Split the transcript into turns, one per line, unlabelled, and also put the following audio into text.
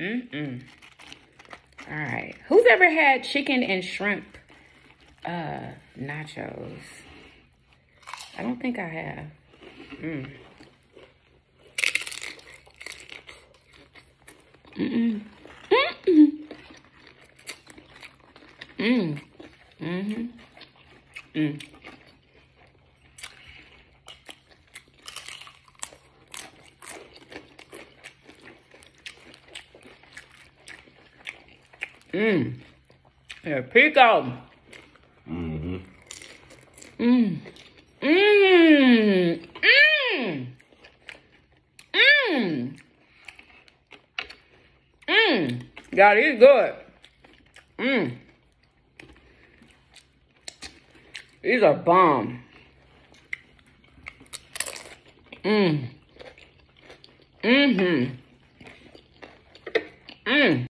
Mm-mm. All right. Who's ever had chicken and shrimp uh, nachos? I don't think I have. Mm. Mm-mm. Mm-mm. Mm. Mm-hmm. Mm. Mmm. Yeah, pico.
Mm-hmm.
Mmm. Mmm. Mmm. Mmm. Mmm. God, he's good. Mmm. These are bomb. Mmm. Mm-hmm. Mmm.